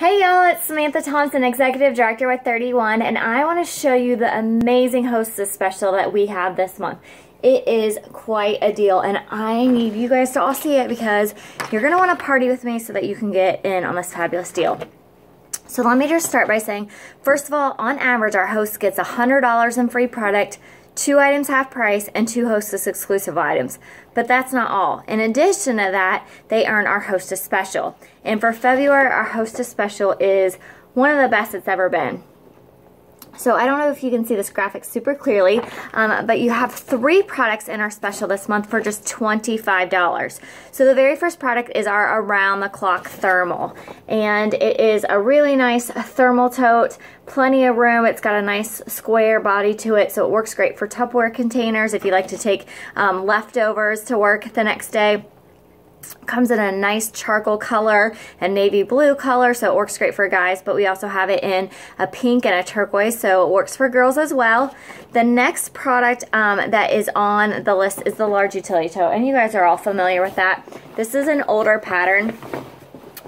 Hey y'all, it's Samantha Thompson, Executive Director with 31, and I want to show you the amazing Hostess special that we have this month. It is quite a deal, and I need you guys to all see it because you're going to want to party with me so that you can get in on this fabulous deal. So let me just start by saying, first of all, on average, our host gets $100 in free product, two items half price, and two Hostess exclusive items. But that's not all. In addition to that, they earn our Hostess Special. And for February, our Hostess Special is one of the best it's ever been. So I don't know if you can see this graphic super clearly, um, but you have three products in our special this month for just $25. So the very first product is our Around the Clock Thermal. And it is a really nice thermal tote, plenty of room. It's got a nice square body to it, so it works great for Tupperware containers if you like to take um, leftovers to work the next day. Comes in a nice charcoal color and navy blue color, so it works great for guys, but we also have it in a pink and a turquoise, so it works for girls as well. The next product um, that is on the list is the large utility tote, and you guys are all familiar with that. This is an older pattern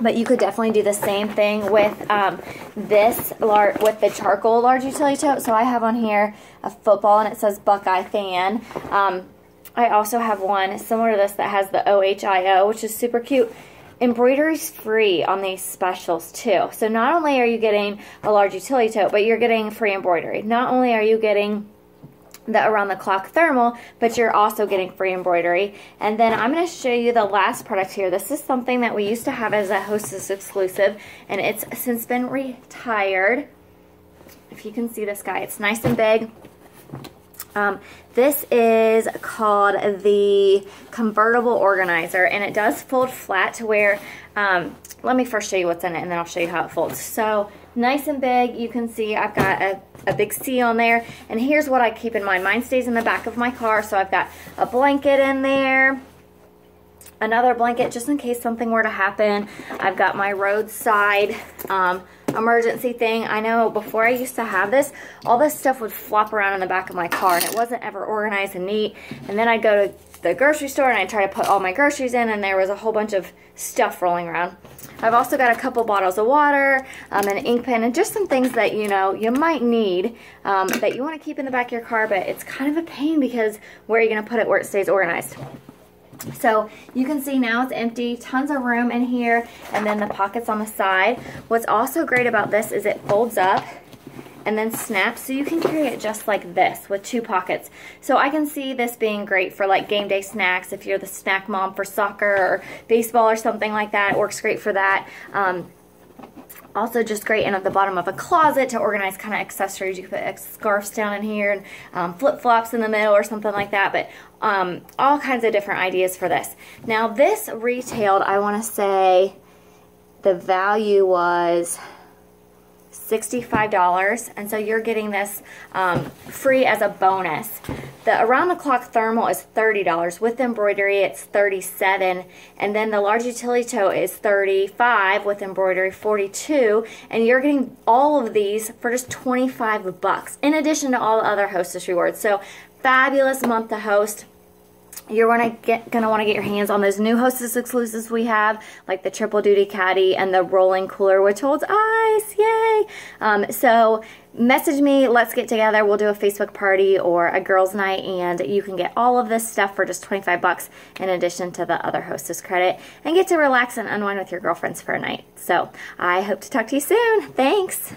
but you could definitely do the same thing with um, this large, with the charcoal large utility tote. So I have on here a football and it says Buckeye fan. Um, I also have one similar to this that has the OHIO, which is super cute. Embroidery's free on these specials too. So not only are you getting a large utility tote, but you're getting free embroidery. Not only are you getting the around the clock thermal, but you're also getting free embroidery. And then I'm going to show you the last product here. This is something that we used to have as a Hostess exclusive, and it's since been retired. If you can see this guy, it's nice and big. Um, this is called the convertible organizer and it does fold flat to where, um, let me first show you what's in it and then I'll show you how it folds. So nice and big, you can see I've got a, a big C on there and here's what I keep in mind. Mine stays in the back of my car so I've got a blanket in there, another blanket just in case something were to happen. I've got my roadside um, emergency thing. I know before I used to have this, all this stuff would flop around in the back of my car and it wasn't ever organized and neat. And then I'd go to the grocery store and I'd try to put all my groceries in and there was a whole bunch of stuff rolling around. I've also got a couple bottles of water, um, an ink pen, and just some things that, you know, you might need um, that you want to keep in the back of your car, but it's kind of a pain because where are you going to put it where it stays organized? So you can see now it's empty, tons of room in here, and then the pockets on the side. What's also great about this is it folds up and then snaps so you can carry it just like this with two pockets. So I can see this being great for like game day snacks if you're the snack mom for soccer or baseball or something like that. It works great for that. Um, also just great in at the bottom of a closet to organize kind of accessories. You can put scarves down in here and um, flip-flops in the middle or something like that. But um, all kinds of different ideas for this. Now this retailed, I want to say the value was $65 and so you're getting this um, free as a bonus. The around the clock thermal is $30 with embroidery it's 37 and then the large utility tote is 35 with embroidery 42 and you're getting all of these for just 25 bucks in addition to all the other hostess rewards. So fabulous month to host you're gonna get gonna want to get your hands on those new hostess exclusives we have like the triple duty caddy and the rolling cooler which holds ice yay! Um, so message me let's get together we'll do a facebook party or a girls night and you can get all of this stuff for just 25 bucks in addition to the other hostess credit and get to relax and unwind with your girlfriends for a night. So i hope to talk to you soon. Thanks